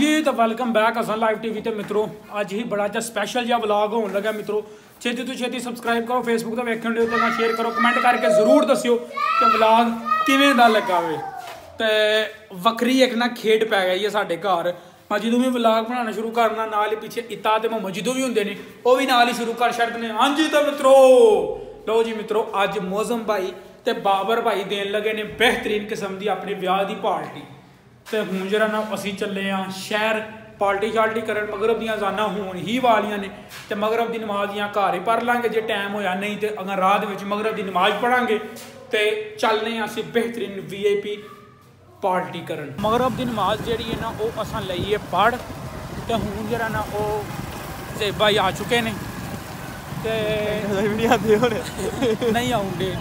ਜੀ, ਤਾਂ welcome back ਅਸਾਂ ਲਾਈਵ ਟੀਵੀ ਤੇ ਮਿੱਤਰੋ। ਅੱਜ ਹੀ ਬੜਾ ਜਿਹਾ ਸਪੈਸ਼ਲ ਜਿਹਾ ਵਲੌਗ ਹੋਣ ਲੱਗਾ ਮਿੱਤਰੋ। ਛੇਤੀ ਤੋਂ ਛੇਤੀ ਸਬਸਕ੍ਰਾਈਬ ਕਰੋ ਫੇਸਬੁੱਕ ਤੇ ਵੇਖਣ ਦੇ ਉੱਤੇ ਸ਼ੇਅਰ ਕਰੋ ਕਮੈਂਟ ਕਰਕੇ ਜ਼ਰੂਰ ਦੱਸਿਓ ਕਿ ਵਲੌਗ ਕਿਵੇਂ ਦਾ ਲੱਗਾ ਵੇ। ਤੇ ਵੱਖਰੀ ਇੱਕ ਨਾ ਖੇਡ ਪੈ ਗਈ ਹੈ ਸਾਡੇ ਘਰ। ਮੈਂ ਜਦੋਂ ਵੀ ਵਲੌਗ ਬਣਾਉਣਾ ਸ਼ੁਰੂ ਕਰਨਾ, ਨਾਲ ਹੀ ਪਿੱਛੇ ਇਤਾ ਤੇ ਮੁਹੰਮਦ ਜਦੋਂ ਵੀ ਹੁੰਦੇ ਨੇ, ਉਹ ਵੀ ਨਾਲ ਹੀ ਸ਼ੁਰੂ ਕਰ ਛੱਡਦੇ ਨੇ ਹਾਂਜੀ ਤਾਂ ਮਿੱਤਰੋ, ਲਓ ਜੀ ਮਿੱਤਰੋ, ਅੱਜ ਮੌਜ਼ਮ ਭਾਈ ਤੇ ਬਾਬਰ ਭਾਈ ਦੇਣ ਲੱਗੇ ਨੇ ਬਿਹਤਰੀਨ ਕਿਸਮ ਦੀ ਆਪਣੇ ਵਿਆਹ ਦੀ ਪਾਰਟੀ। ਤੇ ਹੁਣ ਜਿਹੜਾ ਨਾ ਅਸੀਂ ਚੱਲੇ ਆ ਸ਼ਹਿਰ ਪਾਰਟੀ ਸ਼ਾਲਟੀ ਕਰਨ ਮਗਰਬ ਦੀਆਂ ਜ਼ਾਨਾਂ ਹੋਣ ਹੀ ਵਾਲੀਆਂ ਨੇ ਤੇ ਮਗਰਬ ਦੀ ਨਮਾਜ਼ ਦੀਆਂ ਘਰ ਹੀ ਪੜ ਲਾਂਗੇ ਜੇ ਟਾਈਮ ਹੋਇਆ ਨਹੀਂ ਤੇ ਅਗਰ ਰਾਤ ਵਿੱਚ ਮਗਰਬ ਦੀ ਨਮਾਜ਼ ਪੜਾਂਗੇ ਤੇ ਚੱਲਨੇ ਆ ਅਸੀਂ ਬਿਹਤਰੀਨ ਵੀਆਈਪੀ ਪਾਰਟੀ ਕਰਨ। ਮਗਰਬ ਦੀ ਨਮਾਜ਼ ਜਿਹੜੀ ਹੈ ਨਾ ਉਹ ਅਸਾਂ ਲਈਏ ਪੜ ਤੇ ਹੁਣ ਜਿਹੜਾ ਨਾ ਉਹ ਹੀ ਆ ਚੁੱਕੇ ਨੇ। ਤੇ ਵੀ ਨਹੀਂ ਆਉਂਦੇ ਹੁਣ। ਨਹੀਂ ਆਉਂਦੇ।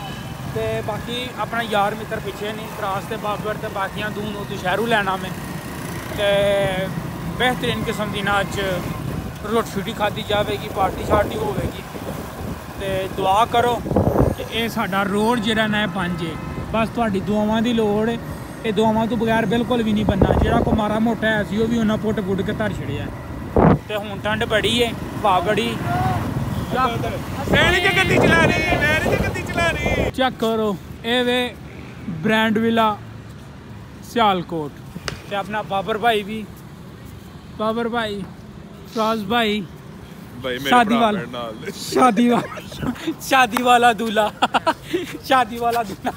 ਤੇ ਬਾਕੀ ਆਪਣਾ ਯਾਰ ਮਿੱਤਰ ਪਿੱਛੇ ਨਹੀਂ ਫਰਾਸ ਤੇ ਬਾਬਰ ਤੇ ਬਾਕੀਆਂ ਦੂਨ ਉਹ ਸ਼ਹਿਰੂ ਲੈਣਾ ਮੈਂ। ਤੇ ਬਿਹਤਰੀਨ ਕਿਸਮ ਦੀ ਨਾ ਅੱਜ ਰੋਟੀ ਛੁੱਟੀ ਖਾਦੀ ਜਾਵੇਗੀ ਪਾਰਟੀ ਸ਼ਾਰਟੀ ਹੋਵੇਗੀ। ਤੇ ਦੁਆ ਕਰੋ ਕਿ ਇਹ ਸਾਡਾ ਰੋਡ ਜਿਹੜਾ ਨਾ ਬਣ ਜੇ। ਬਸ ਤੁਹਾਡੀ ਦੁਆਵਾਂ ਦੀ ਲੋੜ ਹੈ ਇਹ ਦੁਆਵਾਂ ਤੋਂ ਬਗੈਰ ਬਿਲਕੁਲ ਵੀ ਨਹੀਂ ਬੰਨਾ ਜਿਹੜਾ ਕੋ ਮਾਰਾ ਮੋਟਾ ਹੈ ਸੀ ਉਹ ਵੀ ਉਹਨਾਂ ਪੁੱਟ ਪੁੱਟ ਕੇ ਧਰ ਛੜਿਆ ਤੇ ਹੁਣ ਠੰਡ ਬੜੀ ਹੈ ਬੜੀ। ਮੈਂ ਨਹੀਂ ਗੱਡੀ ਚਲਾ ਰਹੀ ਮੈਂ ਨਹੀਂ ਗੱਡੀ ਚਲਾ ਰਹੀ ਚੈੱਕ ਕਰੋ ਇਹ ਵੇ ਬ੍ਰਾਂਡ ਵਿਲਾ ਸਿਆਲਕੋਟ ਤੇ ਆਪਣਾ ਬਾਬਰ ਭਾਈ ਵੀ ਬਾਬਰ ਭਾਈ ਫਰਾਜ਼ ਭਾਈ ਭਾਈ ਮੇਰੇ ਸ਼ਾਦੀ ਭਰਾ ਵਾਲਾ। ਮੇਰੇ ਨਾਲ ਸ਼ਾਦੀ ਵਾਲਾ ਸ਼ਾਦੀ ਵਾਲਾ ਦੂਲਾ ਸ਼ਾਦੀ ਵਾਲਾ ਦੂਲਾ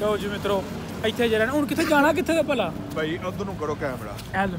ਲਓ ਜੀ ਮਿੱਤਰੋ ਇੱਥੇ ਜਰਾ ਹੁਣ ਕਿੱਥੇ ਜਾਣਾ ਕਿੱਥੇ ਦਾ ਭਲਾ ਭਾਈ ਉਧਰ ਨੂੰ ਕਰੋ ਕੈਮਰਾ ਐਲ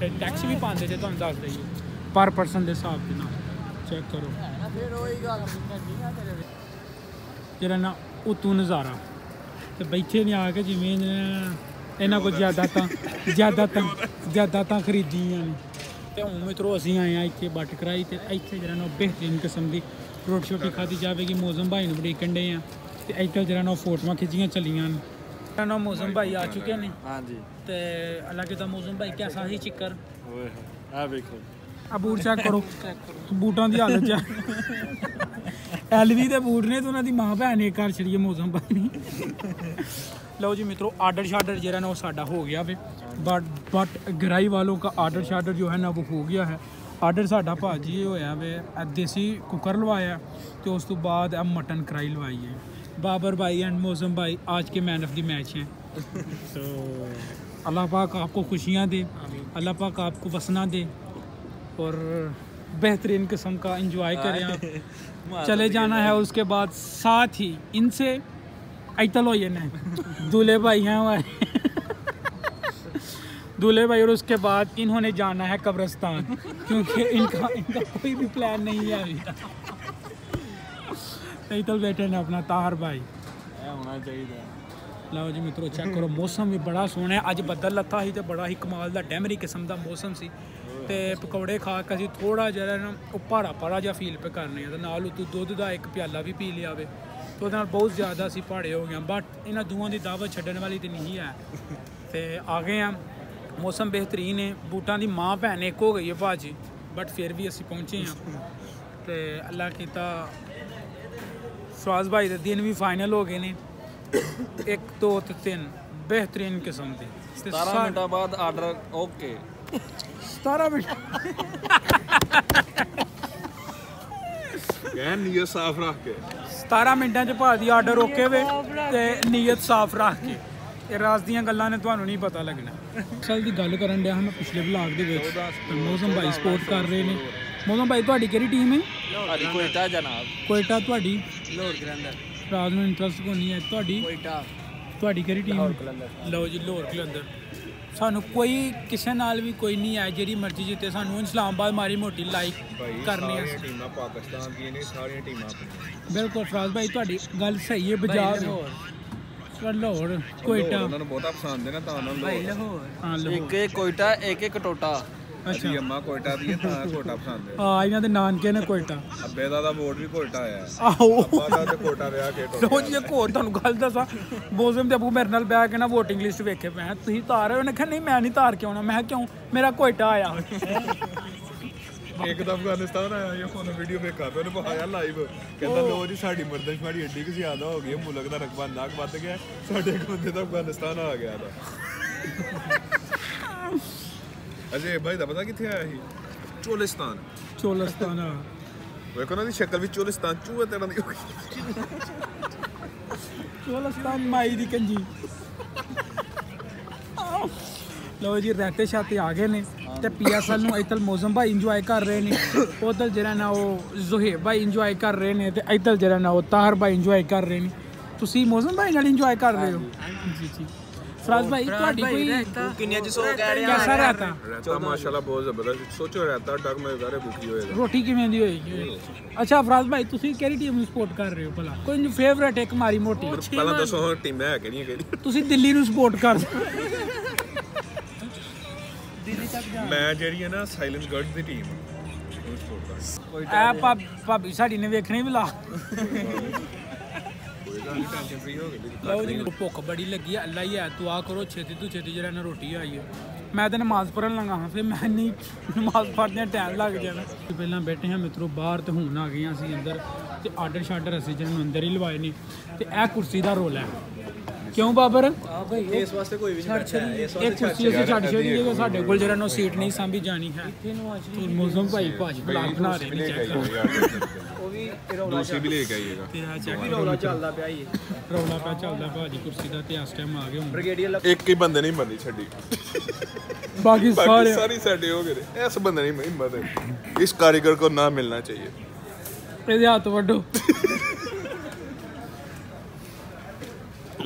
ਤੇ ਟੈਕਸ ਵੀ ਪਾਉਂਦੇ ਜੇ ਤੁਹਾਨੂੰ ਦੱਸ ਦਈਏ ਪਰ ਪਰਸਨ ਦੇ ਹਿਸਾਬ ਦੇ ਨਾਲ। ਚੈੱਕ ਕਰੋ। ਜਿਹੜਾ ਨਾ ਉਤੋਂ ਨਜ਼ਾਰਾ। ਤੇ ਬੈਠੇ ਨੇ ਆ ਕੇ ਜਿਵੇਂ ਇਹਨਾਂ ਕੋਲ ਜ਼ਿਆਦਾ ਤਾਂ ਜ਼ਿਆਦਾ ਤਾਂ ਜ਼ਿਆਦਾ ਤਾਂ ਖਰੀਦੀਆਂ ਨੇ। ਤੇ ਹੁਣ ਮਿੱਤਰੋ ਅਸੀਂ ਆਏ ਆ ਇੱਥੇ ਬੱਟ ਕਰਾਈ ਤੇ ਇੱਥੇ ਜਿਹੜਾ ਨਾ ਬਿਹਤਰੀਨ ਕਿਸਮ ਦੀ ਰੋਟੀ ਛੋਟੀ ਖਾਦੀ ਜਾਵੇਗੀ। ਮੌਜ਼ਮ ਭਾਈ ਨੂੰ ਬੜੀ ਕੰਡੇ ਆ ਤੇ ਇੱਥੇ ਜਿਹੜਾ ਨਾ ਫੋਟੋਆਂ ਖਿੱਚੀਆਂ ਚੱਲੀਆਂ ਨੇ। ਜਿਹੜਾ ਨਾ ਮੌਜ਼ਮ ਭਾਈ ਆ ਚੁੱਕੇ ਨੇ ਹਾਂਜੀ। ਤੇ ਅੱਲਾਹ ਦਾ ਮੌਜ਼ਮ ਭਾਈ ਕਿਹਦਾ ਸੀ ਚਿੱਕਰ। ਓਏ ਆ ਵੇਖੋ। ਆ ਬੂਟ ਚੈੱਕ ਕਰੋ। ਬੂਟਾਂ ਦੀ ਹਾਲਤ ਚ ਐਲਵੀ ਦੇ ਬੂਟ ਨੇ ਤੇ ਉਹਨਾਂ ਦੀ ਮਾਂ ਭੈਣ ਨੇ ਘਰ ਛੜੀਏ ਮੌਸਮ ਪਾਣੀ ਲਓ ਜੀ ਮਿੱਤਰੋ ਆਰਡਰ ਸ਼ਾਰਡਰ ਜਿਹੜਾ ਨਾ ਉਹ ਸਾਡਾ ਹੋ ਗਿਆ ਵੇ। ਬਟ ਬਟ ਗਰਾਈ ਵਾਲੋਂ का ਆਰਡਰ ਸ਼ਾਰਡਰ ਜੋ ਹੈ ਨਾ ਉਹ ਹੋ ਗਿਆ ਹੈ। ਆਰਡਰ ਸਾਡਾ ਭਾਜੀ ਇਹ ਹੋਇਆ ਵੇ ਇਹ ਦੇਸੀ ਕੁੱਕਰ ਲਵਾਇਆ ਤੇ ਉਸ ਤੋਂ ਬਾਅਦ ਆ ਮਟਨ ਕਰਾਈ ਲਵਾਈ ਹੈ। बाबर भाई एंड मौसम भाई आज के मैन ऑफ़ द मैच हैं। तो अल्लाह पाक आपको खुशियाँ दे अल्लाह पाक आपको वसना दे और बेहतरीन किस्म का इंजॉय करें आप। चले जाना है उसके बाद साथ ही इनसे ऐतल हो ये नहीं दूल्हे भाई हैं हमारे दूल्हे भाई और उसके बाद इन्होंने जाना है कब्रस्तान क्योंकि इनका इनका कोई भी प्लान नहीं है अभी तक। ਟਾਈਟਲ ਬੈਠੇ ਨੇ ਆਪਣਾ ਤਾਹਰ ਭਾਈ। ਇਹ ਹੋਣਾ ਚਾਹੀਦਾ। ਲਓ ਜੀ ਮਿੱਤਰੋ ਚੈੱਕ ਕਰੋ ਮੌਸਮ ਵੀ ਬੜਾ ਸੋਹਣਾ ਹੈ। ਅੱਜ ਬੱਦਲ ਲੱਥਾ ਸੀ ਤੇ ਬੜਾ ਹੀ ਕਮਾਲ ਦਾ ਡੈਮਰੀ ਕਿਸਮ ਦਾ ਮੌਸਮ ਸੀ। ਤੇ ਪਕੌੜੇ ਖਾ ਕੇ ਅਸੀਂ ਥੋੜਾ ਜਿਹਾ ਨਾ ਉਹ ਉਪਾੜਾ ਪਾੜਾ ਜਿਹਾ ਫੀਲ ਪੇ ਕਰਨੇ ਆ ਤੇ ਨਾਲ ਉਤੋਂ ਦੁੱਧ ਦਾ ਇੱਕ ਪਿਆਲਾ ਵੀ ਪੀ ਲਿਆ ਵੇ। ਤੇ ਉਹਦੇ ਨਾਲ ਬਹੁਤ ਜ਼ਿਆਦਾ ਅਸੀਂ ਪਾੜੇ ਹੋ ਗਏ ਬਟ ਇਹਨਾਂ ਦੂਆਂ ਦੀ ਦਾਵਤ ਛੱਡਣ ਵਾਲੀ ਤੇ ਨਹੀਂ ਹੈ। ਤੇ ਆ ਗਏ ਆ ਮੌਸਮ ਬਿਹਤਰੀਨ ਹੈ। ਬੂਟਾਂ ਦੀ ਮਾਂ ਭੈਣ ਇੱਕ ਹੋ ਗਈ ਹੈ ਭਾਜੀ ਬਟ ਫਿਰ ਵੀ ਅਸੀਂ ਪਹੁੰਚੇ ਆ ਤੇ ਅੱਲਾ ਕੀਤਾ ਸਵਾਜ਼ ਭਾਈ ਦੇ ਦਿਨ ਵੀ ਫਾਈਨਲ ਹੋ ਗਏ ਨੇ 1 2 ਤੇ 3 ਬਿਹਤਰੀਨ ਕਿਸਮ ਦੇ ਤੇ 17 ਸਾ- ਮਿੰਟਾਂ ਬਾਅਦ ਆਰਡਰ ਓਕੇ 17 ਮਿੰਟ ਕਹਿ ਨੀਅਤ ਸਾਫ਼ ਰੱਖ ਕੇ 17 ਮਿੰਟਾਂ ਚ ਭਾਜੀ ਆਰਡਰ ਓਕੇ ਵੇ ਤੇ ਨੀਅਤ ਸਾਫ਼ ਰੱਖ ਕੇ ਇਹ ਰਾਜ਼ ਦੀਆਂ ਗੱਲਾਂ ਨੇ ਤੁਹਾਨੂੰ ਨਹੀਂ ਪਤਾ ਲੱਗਣਾ ਅਸਲ ਦੀ ਗੱਲ ਕਰਨ ਡਿਆ ਹਾਂ ਮੈਂ ਪਿਛਲੇ ਵਲੌਗ ਦੇ ਵਿੱਚ ਤੇ ਮੌਸਮ ਭਾਈ ਸਪੋਰਟ ਕਰ ਰਹੇ ਨੇ ਮੌਸਮ ਭਾਈ ਤੁਹਾਡੀ ਕਿਹੜੀ ਟੀਮ ਹੈ ਸਾਡੀ ਕੋਇਟਾ ਜਨਾਬ ਕੋਇਟਾ ਤੁਹਾਡੀ ਲੋਰ ਗ੍ਰੈਂਡਰ ਰਾਜ ਨੂੰ ਇੰਟਰਸਟ ਕੋਈ ਨਹੀਂ ਹੈ ਤੁਹਾਡੀ? ਕੋਇਟਾ। ਤੁਹਾਡੀ ਕਿਹੜੀ ਟੀਮ ਲਓ ਜੀ ਲਾਹੌਰ ਕਲੰਦਰ ਸਾਨੂੰ ਕੋਈ ਕਿਸੇ ਨਾਲ ਵੀ ਕੋਈ ਨਹੀਂ ਹੈ ਜਿਹੜੀ ਮਰਜ਼ੀ ਜਿੱਤੇ ਸਾਨੂੰ ਇਸਲਾਮਾਬਾਦ ਮਾਰੀ ਮੋਟੀ ਲਾਈਕ ਕਰਨੀ ਹੈ। ਟੀਮਾਂ ਪਾਕਿਸਤਾਨ ਦੀਆਂ ਨੇ ਸਾਰੀਆਂ ਟੀਮਾਂ ਬਿਲਕੁਲ ਫਰਾਜ਼ ਭਾਈ ਤੁਹਾਡੀ ਗੱਲ ਸਹੀ ਹੈ ਬਜਾਜ ਲਾਹੌਰ। ਕੋਇਟਾ। ਉਹਨਾਂ ਨੂੰ ਬਹੁਤਾ ਪਸੰਦ ਹੈ ਨਾ ਤਾਂ ਉਹਨਾਂ ਨੂੰ ਲਾਹੌਰ। ਹਾਂ ਲਾਹੌਰ। ਇੱਕ ਇੱਕ ਕੋਇਟਾ ਇੱਕ ਇੱਕ ਟੋਟਾ ਅੱਛਾ। ਅੱਛਾ ਅੰਮਾ ਕੋਇਟਾ ਦੀ ਹੈ ਤਾਂ ਕੋਇਟਾ ਪਸੰਦ ਹੈ। ਆ ਇਹਨਾਂ ਦੇ ਨਾਨਕੇ ਨੇ ਕੋਇਟਾ। ਅੱਬੇ ਦਾ ਦਾ ਵੋਟ ਵੀ ਕੋਇਟਾ ਆਇਆ ਆਹੋ। ਅੱਬਾ ਦਾ ਤੇ ਕੋਇਟਾ ਵਿਆਹ ਕੇ ਟੋਟਾ ਲੋ ਜੀ ਇੱਕ ਹੋਰ ਤੁਹਾਨੂੰ ਗੱਲ ਦੱਸਾਂ। ਮੌਸਮ ਤੇ ਅਬੂ ਮੇਰੇ ਨਾਲ ਬਹਿ ਕੇ ਨਾ VOTING ਲਿਸਟ ਵੇਖੇ ਮੈਂ। ਕਿਹਾ, ਤੁਸੀਂ ਧਾਰ ਰਹੇ ਹੋ ਉਹਨੇ ਕਿਹਾ ਨਹੀਂ ਮੈਂ ਨਹੀਂ ਧਾਰ ਕੇ ਆਉਣਾ। ਮੈਂ ਕਿਹਾ ਕਿਉਂ? ਮੇਰਾ ਕੋਇਟਾ ਆਇਆ ਇੱਕ ਤਾਂ ਅਫਗਾਨਿਸਤਾਨ ਆਇਆ ਇਹ ਫੋਨ ਵੀਡੀਓ ਵੇਖਾ ਪਿਆ ਉਹਨੇ ਪਾਇਆ ਲਾਈਵ ਕਹਿੰਦਾ ਲੋ ਜੀ ਸਾਡੀ ਮਰਦਮਸ਼ੁਮਾਰੀ ਏਡੀ ਕਿ ਜ਼ਿਆਦਾ ਹੋ ਗਈ ਹੈ ਮੁਲਕ ਦਾ ਰਕਬਾ ਨਾਕ ਵੱਧ ਗਿਆ ਸਾਡੇ ਇੱਕ ਬੰਦੇ ਦਾ ਅਫਗਾਨਿਸਤਾਨ ਆ ਗਿਆ ਦਾ ਅਜੇ ਭਾਈ ਦਾ ਪਤਾ ਕਿੱਥੇ ਆਇਆ ਸੀ? ਚੋਲਿਸਤਾਨ। ਚੋਲਸਤਾਨ। ਆ ਵੇਖੋ ਨਾ ਦੀ ਸ਼ਕਲ ਵੀ ਚੋਲਿਸਤਾਨ ਚੂਹੇ ਤਰ੍ਹਾਂ ਦੀ ਚੋਲਸਤਾਨ ਮਾਈ ਦੀ ਕੰਜੀ। ਲੋ ਜੀ ਰਹਤੇ ਸ਼ਾਤੇ ਆ ਗਏ ਨੇ ਤੇ ਪੀਐਸਐਲ ਨੂੰ ਇਤਲ ਮੌਸਮ ਭਾਈ ਇੰਜੋਏ ਕਰ ਰਹੇ ਨੇ। ਉਧਰ ਜਿਹੜਾ ਨਾ ਉਹ ਜ਼ੁਹੇਬ ਭਾਈ ਇੰਜੋਏ ਕਰ ਰਹੇ ਨੇ ਤੇ ਇਤਲ ਜਿਹੜਾ ਨਾ ਉਹ ਤਾਹਰ ਭਾਈ ਇੰਜੋਏ ਕਰ ਰਹੇ ਨੇ। ਤੁਸੀਂ ਮੌਸਮ ਭਾਈ ਨਾਲ ਇੰਜੋਏ ਕਰ ਰਹੇ ਹੋ? ਜੀ ਜੀ। ਫਰਾਜ਼ ਭਾਈ ਤੁਹਾਡੀ ਕੋਈ ਕਿੰਨੇ ਚ ਸੋ ਕਹਿ ਕੈਸਾ ਰਹਤਾ रहता माशाल्लाह बहुत जबरदस्त सोचो रहता डग में गारे भूखी होएगा ਰੋਟੀ ਕਿਵੇਂ ਦੀ ਹੋਏਗੀ ਅੱਛਾ ਫਰਾਜ਼ ਭਾਈ ਤੁਸੀਂ ਕਿਹੜੀ ਟੀਮ ਨੂੰ ਸਪੋਰਟ ਕਰ ਰਹੇ ਹੋ ਭਲਾ ਕੋਈ ਫੇਵਰੇਟ ਇੱਕ ਮਾਰੀ ਮੋਟੀ ਪਹਿਲਾਂ ਦੱਸੋ ਹੁਣ ਟੀਮਾਂ ਹੈ ਕਿਹੜੀਆਂ ਕਿਹੜੀਆਂ ਤੁਸੀਂ ਦਿੱਲੀ ਨੂੰ ਸਪੋਰਟ ਕਰ ਮੈਂ ਜਿਹੜੀ ਹੈ ਨਾ ਸਾਇਲੈਂਟ ਗਰਡ ਦੀ ਟੀਮ ਉਹ ਸਪੋਰਟ ਕਰਦਾ ਐ ਭਾਬ- ਭਾਬੀ ਸਾਡੀ ਨੇ ਵੇਖਣੀ ਵੀ ਲਾ ਲਓ ਜੀ ਮੈਨੂੰ ਭੁੱਖ ਬੜੀ ਲੱਗੀ ਆ ਅੱਲਾ ਹੀ ਹੈ ਦੁਆ ਕਰੋ ਛੇਤੀ ਤੋਂ ਛੇਤੀ ਜਿਹੜਾ ਨਾ ਰੋਟੀ ਆਈ ਹੈ ਮੈਂ ਤਾਂ ਨਮਾਜ਼ ਪੜਨ ਲੱਗਾ ਹਾਂ ਫਿਰ ਮੈਂ ਨਹੀਂ ਨਮਾਜ਼ ਪੜ੍ਹਦਿਆਂ ਟਾਈਮ ਲੱਗ ਜਾਣਾ ਪਹਿਲਾਂ ਬੈਠੇ ਹਾਂ ਮਿੱਤਰੋ ਬਾਹਰ ਤੇ ਹੁਣ ਆ ਗਏ ਹਾਂ ਅਸੀਂ ਅੰਦਰ ਤੇ ਆਰਡਰ ਸ਼ਾਰਡਰ ਅਸੀਂ ਜਿਹਨੂੰ ਅੰਦਰ ਹੀ ਲਵਾਏ ਨੇ ਤੇ ਇਹ ਕੁਰਸੀ ਦਾ ਰੋਲ ਹੈ। ਕਿਉਂ ਬਾਬਰ? ਇਸ ਵਾਸਤੇ ਕੋਈ ਵੀ ਹੈ। ਇਸ ਇਹ ਕੁਰਸੀ ਅਸੀਂ ਛੱਡ ਛੜੀ ਜੇ ਸਾਡੇ ਕੋਲ ਜਿਹੜਾ ਨੋ ਸੀਟ ਨਹੀਂ ਸਾਂਭੀ ਜਾਣੀ ਹੈ। ਤੇ ਮੌਸਮ ਭਾਈ ਭਾਜੀ ਬਲਾਕ ਬਣਾ ਰਹੇ ਨੇ ਚੈੱਕ ਕਰੋ ਉਹ ਵੀ ਦੂਸਰੀ ਵੀ ਲੈ ਕੇ ਆਈਏਗਾ। ਤੇਰਾ ਚੈੱਕ ਵੀ ਰੌਲਾ ਚੱਲਦਾ ਪਿਆ ਹੀ ਰੌਲਾ ਪਿਆ ਚੱਲਦਾ ਭਾਜੀ ਕੁਰਸੀ ਦਾ ਤੇ ਟਾਈਮ ਆ ਗਏ ਹੁਣ। ਬ੍ਰਿਗੇਡੀਅਰ ਇੱਕ ਹੀ ਬੰਦੇ ਨਹੀਂ ਮੰਨੀ ਛੱਡੀ। ਬਾਕੀ ਸਾਰੇ ਸਾਰੇ ਸਾਡੇ ਹੋ ਗਏ ਇਸ ਬੰਦੇ ਨਹੀਂ ਹਿੰਮਤ ਹੈ ਇਸ ਕਾਰੀਗਰ ਕੋ ਨਾ ਮਿਲਣਾ ਚਾਹੀਏ। ਇਹਦੇ ਹੱਥ ਵੱਡੋ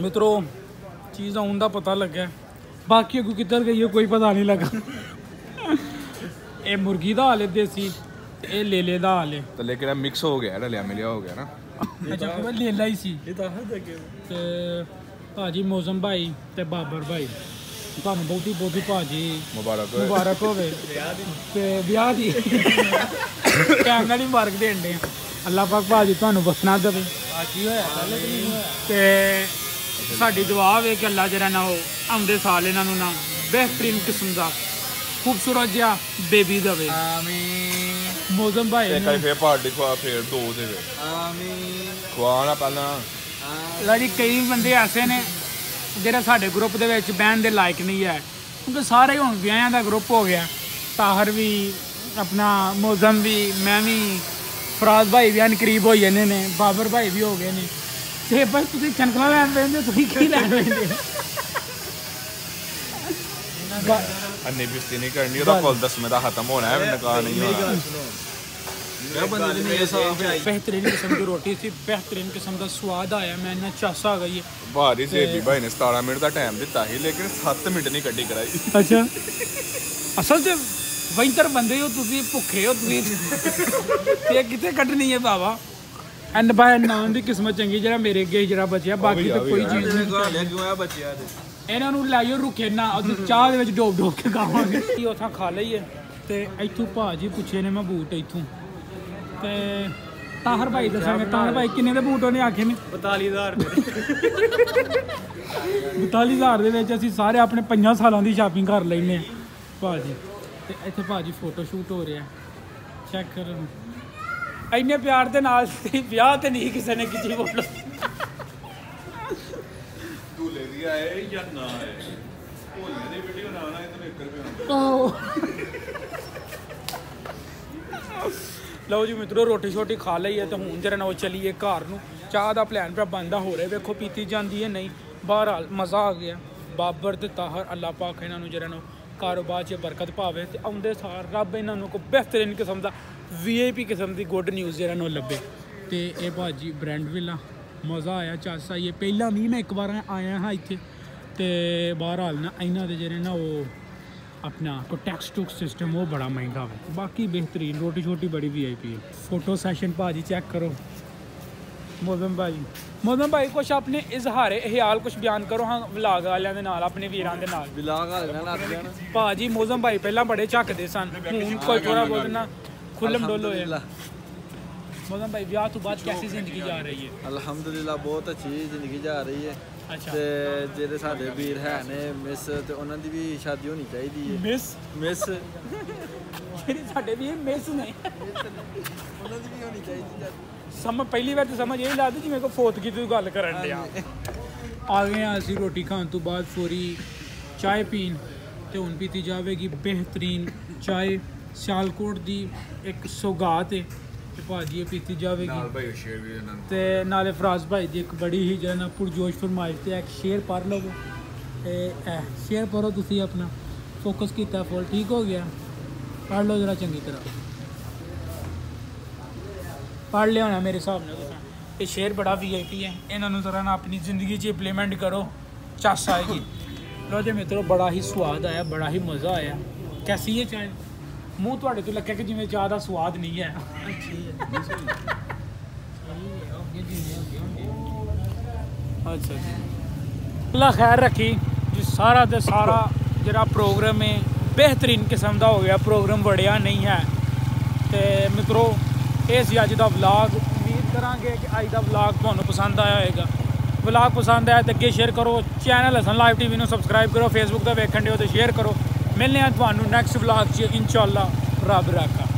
ਮਿੱਤਰੋ ਚੀਜ਼ ਆਉਣ ਦਾ ਪਤਾ ਲੱਗਾ ਬਾਕੀ ਅਗੂ ਕਿੱਧਰ ਗਈ ਕੋਈ ਪਤਾ ਨਹੀਂ ਲੱਗਾ। ਇਹ ਮੁਰਗੀ ਦਾ ਹਾਲੇ ਦੇਸੀ ਇਹ ਲੇਲੇ ਦਾ ਹਾਲ ਹੈ। ਤੇ ਲੇਕਿਨ ਇਹ ਮਿਕਸ ਹੋ ਗਿਆ ਡਲਿਆ ਮਿਲਿਆ ਹੋ ਗਿਆ ਨਾ। ਅੱਛਾ ਉਹ ਲੇਲਾ ਹੀ ਸੀ। ਇਹ ਤਾਂ ਹੱਦ ਅੱਗੇ ਤੇ ਭਾਜੀ ਮੌਸਮ ਭਾਈ ਤੇ ਬਾਬਰ ਭਾਈ। ਤੁਹਾਨੂੰ ਬਹੁਤੀ ਬਹੁਤੀ ਭਾਜੀ ਮੁਬਾਰਕ ਹੋਵੇ। ਮੁਬਾਰਕ ਹੋਵੇ। ਤੇ ਵਿਆਹ ਦੀ। ਕੈਮਰਾ ਨਹੀਂ ਮਾਰਕ ਦੇਣ ਦੇ ਅੱਲਾਹ ਪਾਕ ਭਾਜੀ ਤੁਹਾਨੂੰ ਬਸਨਾ ਦੇਵੇ। ਆ ਕੀ ਹੋਇਆ? ਤੇ ਸਾਡੀ ਦੁਆ ਵੇ ਕਿ ਅੱਲਾ ਜਰਾ ਨਾ ਹੋ ਆਉਂਦੇ ਸਾਲ ਇਹਨਾਂ ਨੂੰ ਨਾ ਬਿਹਤਰੀਨ ਕਿਸਮ ਦਾ ਖੂਬਸੂਰਤ ਜਿਹਾ ਬੇਬੀ ਦੇਵੇ। ਆਮੀਨ। મોઝમભાઈ એક આઈ ફેર પાર્ટી ખવા ફેર દો દેવે આમીન ખવાਣਾ ਪਹਿਲਾਂ। ਲਾਜੀ ਕਈ ਬੰਦੇ ਐਸੇ ਨੇ ਜਿਹੜਾ ਸਾਡੇ ਗਰੁੱਪ ਦੇ ਵਿੱਚ ਬੈਨ ਦੇ ਲਾਇਕ ਨਹੀਂ ਹੈ। ਕਿਉਂਕਿ ਸਾਰੇ ਹੁਣ ਵਿਆਹਾਂ ਦਾ ਗਰੁੱਪ ਹੋ ਗਿਆ। ਤਾਹਰ ਵੀ ਆਪਣਾ ਮੋਜ਼ਮ ਵੀ ਮੈਂ ਵੀ ਫਰਾਜ਼ ਭਾਈ ਵੀ ਹਨ ਕਰੀਬ ਹੋਈ ਜਾਂਦੇ ਨੇ ਬਾਬਰ ਭਾਈ ਵੀ ਹੋ ਗਏ ਨੇ। ਤੇ ਬਸ ਤੁਸੀਂ ਚੰਕਲਾ ਲੈਣ ਵੇਂਦੇ ਤੁਸੀਂ ਕੀ ਲੈਣ ਵੇਂਦੇ ਅੰਨੇ ਬਿਸਤੀ ਨਹੀਂ ਕਰਨੀ ਉਹਦਾ ਕੋਲ 10 ਮਿੰਟ ਖਤਮ ਹੋਣਾ ਹੈ ਨਿਕਾਹ ਨਹੀਂ ਹੋਣਾ। ਇਹ ਬੰਦੇ ਨੇ ਇਹ ਸਾਫ਼ ਹੈ ਬਿਹਤਰੀਨ ਕਿਸਮ ਦੀ ਰੋਟੀ ਸੀ ਬਿਹਤਰੀਨ ਕਿਸਮ ਦਾ ਸਵਾਦ ਆਇਆ ਮੈਂ ਇੰਨਾ ਚਾਸਾ ਗਈ ਹੈ। ਭਾਰੀ ਸੇਬੀ ਭਾਈ ਨੇ 17 ਮਿੰਟ ਦਾ ਟਾਈਮ ਦਿੱਤਾ ਸੀ ਲੇਕਿਨ 7 ਮਿੰਟ ਨਹੀਂ ਕੱਢੀ ਕਰਾਈ। ਅੱਛਾ। ਅਸਲ ਤੇ ਵੈਂਟਰ ਬੰਦੇ ਹੋ ਤੁਸੀਂ ਭੁੱਖੇ ਹੋ ਤੁਸੀਂ ਤੇ ਕਿਤੇ ਕੱਢਣੀ ਹੈ ਬਾਬਾ ਐਂਡ ਬਾਏ ਨਾਮ ਦੀ ਕਿਸਮਤ ਚੰਗੀ ਜਿਹੜਾ ਮੇਰੇ ਅੱਗੇ ਜਿਹੜਾ ਬਚਿਆ ਬਾਕੀ ਤਾਂ ਕੋਈ ਚੀਜ਼ ਨਹੀਂ ਕਿਉਂ ਆ ਬਚਿਆ ਤੇ ਇਹਨਾਂ ਨੂੰ ਲਾਇਓ ਰੁਕੇ ਨਾ ਅਸੀਂ ਚਾਹ ਦੇ ਵਿੱਚ ਡੋਬ ਡੋਬ ਕੇ ਖਾਵਾਂਗੇ। ਇਹ ਉਥਾਂ ਖਾ ਲਈਏ। ਤੇ ਇੱਥੋਂ ਭਾਜੀ ਪੁੱਛੇ ਨੇ ਮੈਂ ਬੂਟ ਇੱਥੋਂ। ਤੇ ਤਾਹਰ ਭਾਈ ਦੱਸਾਂਗੇ ਤਾਹਰ ਭਾਈ ਕਿੰਨੇ ਦੇ ਬੂਟ ਉਹਨੇ ਆਖੇ ਨੇ? 42000 42000 ਦੇ। ਵਿੱਚ ਅਸੀਂ ਸਾਰੇ ਆਪਣੇ 5 ਸਾਲਾਂ ਦੀ ਸ਼ਾਪਿੰਗ ਕਰ ਲੈਨੇ ਆ ਭਾਜੀ ਤੇ ਇੱਥੇ ਭਾਜੀ ਫੋਟੋ ਸ਼ੂਟ ਹੋ ਰਿਹਾ। ਚੈੱਕ ਕਰੋ ਇੰਨੇ ਪਿਆਰ ਦੇ ਨਾਲ ਵਿਆਹ ਤੇ ਨਹੀਂ ਕਿਸੇ ਨੇ ਕੀਤੀ ਫੋਟੋ ਦੂਲੇ ਦੀ ਜਾਂ ਨਾ ਆਏ ਭੋਲੀਆਂ ਦੀ ਵੀਡੀਓ ਨਾ ਨਾ ਇਹਨੂੰ 1 ਰੁਪਏ ਆਹੋ। ਲਓ ਜੀ ਮਿੱਤਰੋ, ਰੋਟੀ ਛੋਟੀ ਖਾ ਲਈ ਹੈ ਤੇ ਹੁਣ ਜਰਾ ਨਾ ਉਹ ਚਲੀਏ ਘਰ ਨੂੰ। ਚਾਹ ਦਾ ਪਲਾਨ ਪਿਆ ਬੰਦਾ ਹੋ ਰਿਹਾ, ਵੇਖੋ ਪੀਤੀ ਜਾਂਦੀ ਹੈ ਨਹੀਂ। ਬਹਰਹਾਲ ਮਜ਼ਾ ਆ ਗਿਆ। ਬਾਬਰ ਤੇ ਤਾਹਰ ਅੱਲਾਹ ਪਾਕ ਇਹਨਾਂ ਨੂੰ ਜਰਾ ਨੂੰ ਕਾਰੋਬਾਰ 'ਚ ਬਰਕਤ ਪਾਵੇ ਤੇ ਆਉਂਦੇ ਸਾਰ ਰੱਬ ਇਹਨਾਂ ਨੂੰ ਕੋ ਬਿਹਤਰੀਨ ਕਿਸਮ ਦਾ ਵੀਆਈਪੀ ਕਿਸਮ ਦੀ ਗੁੱਡ ਨਿਊਜ਼ ਜਿਹੜਾ ਨੂੰ ਲੱਭੇ। ਤੇ ਇਹ ਭਾਜੀ ਬ੍ਰਾਂਡ ਵਿਲਾ ਮਜ਼ਾ ਆਇਆ ਚਾਸਾ ਇਹ ਪਹਿਲਾਂ ਵੀ ਮੈਂ ਇੱਕ ਵਾਰ ਆਇਆ ਹਾਂ ਇੱਥੇ ਤੇ ਬਹਰਹਾਲ ਨਾ ਇਹਨਾਂ ਦੇ ਜਿਹੜੇ ਨਾ ਉਹ ਆਪਣਾ ਕੋ ਟੈਕਸ ਟੁਕਸ ਸਿਸਟਮ ਉਹ ਬੜਾ ਮਹਿੰਗਾ ਹੈ ਬਾਕੀ ਬਿਹਤਰੀਨ ਰੋਟੀ ਛੋਟੀ ਬੜੀ ਵੀਆਈਪੀ ਹੈ। ਫੋਟੋ ਸੈਸ਼ਨ ਭਾਜੀ ਚੈੱਕ ਕਰੋ। ਮੋਜ਼ਮ ਭਾਈ ਮੋਜ਼ਮ ਭਾਈ ਕੁਛ ਆਪਣੇ ਇਜ਼ਹਾਰੇ ਖਿਆਲ ਕੁਛ ਬਿਆਨ ਕਰੋ ਹਾਂ ਵਲਾਗ ਵਾਲਿਆਂ ਦੇ ਨਾਲ ਆਪਣੇ ਵੀਰਾਂ ਦੇ ਨਾਲ। ਬਿਲਾਗ ਹਾਲ ਨਾਲ ਭਾਜੀ ਮੋਜ਼ਮ ਭਾਈ ਪਹਿਲਾਂ ਬੜੇ ਝੱਕਦੇ ਸਨ। ਹੁਣ ਕੋਈ ਥੋੜਾ ਬਹੁਤ ਨਾ ਖੁੱਲਮ ਡੁੱਲ ਹੋਏ ਮੋਜ਼ਮ ਭਾਈ ਵਿਆਹ ਤੋਂ ਬਾਅਦ ਕੈਸੀ ਜ਼ਿੰਦਗੀ ਜਾ ਰਹੀ ਹੈ? ਅਲਹਮਦੁਲਿਲਾ ਬਹੁਤ ਅੱਛੀ ਜ਼ਿੰਦਗੀ ਜਾ ਰਹੀ ਹੈ। ਤੇ ਜਿਹੜੇ ਸਾਡੇ ਵੀਰ ਹੈ ਨੇ ਮਿਸ ਤੇ ਉਹਨਾਂ ਦੀ ਵੀ ਸ਼ਾਦੀ ਹੋਣੀ ਚਾਹੀਦੀ ਹੈ। ਮਿਸ? ਮਿਸ। ਜਿਹੜੀ ਸਾਡੇ ਵੀ ਮਿਸ ਨੇ। ਉਹਨਾਂ ਦੀ ਵੀ ਹੋਣੀ ਚਾਹੀਦੀ ਹੈ। ਸਮ ਪਹਿਲੀ ਵਾਰ ਤਾਂ ਸਮਝ ਇਹ ਲੱਗਦੀ ਜਿਵੇਂ ਕੋ ਫੋਤਗੀ ਤੋਂ ਗੱਲ ਕਰਨ ਡਿਆ। ਆ ਗਏ ਹਾਂ ਅਸੀਂ ਰੋਟੀ ਖਾਣ ਤੋਂ ਬਾਅਦ ਫੋਰੀ ਚਾਹ ਪੀਣ ਤੇ ਹੁਣ ਪੀਤੀ ਜਾਵੇਗੀ ਬਿਹਤਰੀਨ ਚਾਹ। ਸਿਆਲਕੋਟ ਦੀ ਇੱਕ ਸੌਗਾਤ ਹੈ। ਤੇ ਭਾਜੀ ਇਹ ਪੀਤੀ ਜਾਵੇਗੀ। ਭਾਈ ਸ਼ੇਰ ਵੀ ਇਹਨਾਂ ਤੇ ਨਾਲੇ ਫਰਾਜ਼ ਭਾਈ ਦੀ ਇੱਕ ਬੜੀ ਹੀ ਜਨ ਪੁਰਜੋਸ਼ ਫਰਮਾਇਸ਼ ਤੇ ਇੱਕ ਸ਼ੇਰ ਪੜ੍ਹ ਲਵੋ। ਤੇ ਇਹ ਸ਼ੇਰ ਪੜੋ ਤੁਸੀਂ ਆਪਣਾ। ਫੋਕਸ ਕੀਤਾ ਫੁੱਲ ਠੀਕ ਹੋ ਗਿਆ। ਪੜ੍ਹ ਲਓ ਜਰਾ ਚੰਗੀ ਤਰ੍ਹਾਂ। ਪੜ੍ਹ ਲਿਆ ਹੋਣਾ ਮੇਰੇ ਹਿਸਾਬ ਨਾਲ ਤੁਸੀਂ। ਇਹ ਸ਼ੇਰ ਬੜਾ ਵੀਆਈਪੀ ਹੈ। ਇਹਨਾਂ ਨੂੰ ਜ਼ਰਾ ਨਾ ਆਪਣੀ ਜ਼ਿੰਦਗੀ 'ਚ ਇੰਪਲੀਮੈਂਟ ਕਰੋ। ਚੱਸ ਆਏਗੀ। ਲੋ ਜੀ ਮਿੱਤਰੋ ਬੜਾ ਹੀ ਸਵਾਦ ਆਇਆ ਬੜਾ ਹੀ ਮਜ਼ਾ ਆਇਆ। ਕੈਸੀ ਹੈ ਚਾਹ? ਮੂੰਹ ਤੁਹਾਡੇ ਤੋਂ ਲੱਗਿਆ ਕਿ ਜਿਵੇਂ ਚਾਹ ਦਾ ਸਵਾਦ ਨਹੀਂ ਹੈ। ਅੱਛਾ ਜੀ। ਅੱਲਾ ਖੈਰ ਰੱਖੀ, ਜੀ ਸਾਰਾ ਦਾ ਸਾਰਾ ਜਿਹੜਾ ਪ੍ਰੋਗਰਾਮ ਹੈ, ਬਿਹਤਰੀਨ ਕਿਸਮ ਦਾ ਹੋ ਗਿਆ, ਪ੍ਰੋਗਰਾਮ ਵੜਿਆ ਨਹੀਂ ਹੈ। ਤੇ ਮਿੱਤਰੋ, ਇਹ ਸੀ ਅੱਜ ਦਾ ਵਲੌਗ ਉਮੀਦ ਕਰਾਂਗੇ ਕਿ ਅੱਜ ਦਾ ਵਲੌਗ ਤੁਹਾਨੂੰ ਪਸੰਦ ਆਇਆ ਹੋਵੇਗਾ। ਵਲੌਗ ਪਸੰਦ ਆਇਆ ਤਾਂ ਅੱਗੇ ਸ਼ੇਅਰ ਕਰੋ। ਚੈਨਲ ਹਸਨ ਲਾਈਵ ਟੀਵੀ ਨੂੰ ਸਬਸਕ੍ਰਾਈਬ ਕਰੋ ਫੇਸਬੁੱਕ ਤੇ ਵੇਖਣ ਦਿਓ ਤੇ ਸ਼ੇਅਰ ਕਰੋ। ਮਿਲਨੇ ਆ ਤੁਹਾਨੂੰ ਨੈਕਸਟ ਵਲੌਗ 'ਚ ਇਨਸ਼ਾਅੱਲਾ ਰੱਬ ਰਾਖਾ।